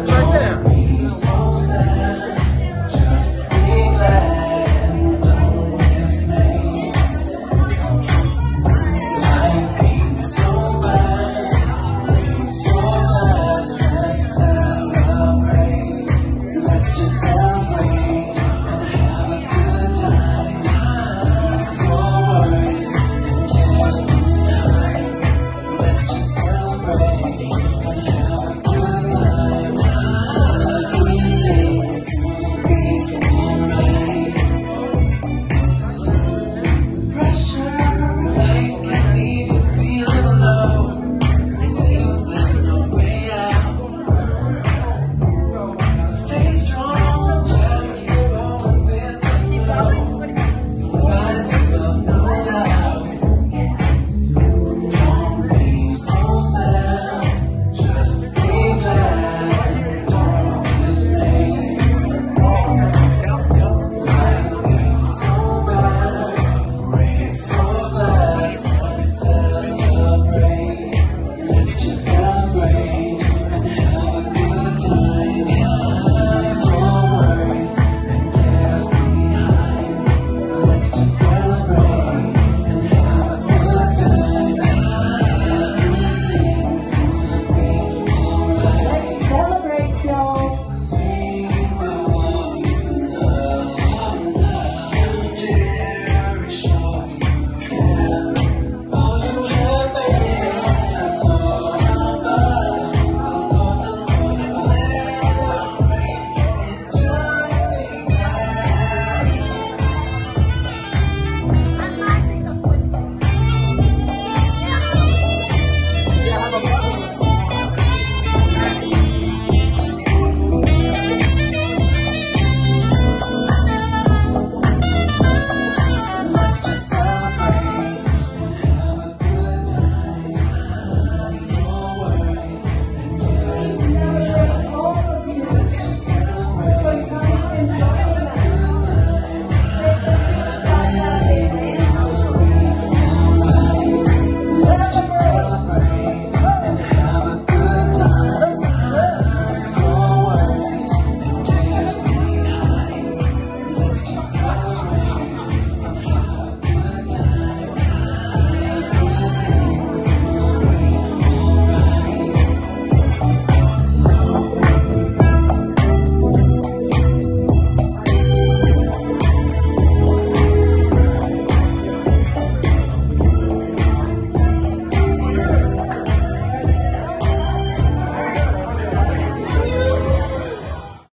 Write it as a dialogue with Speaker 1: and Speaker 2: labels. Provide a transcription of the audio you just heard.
Speaker 1: Right there.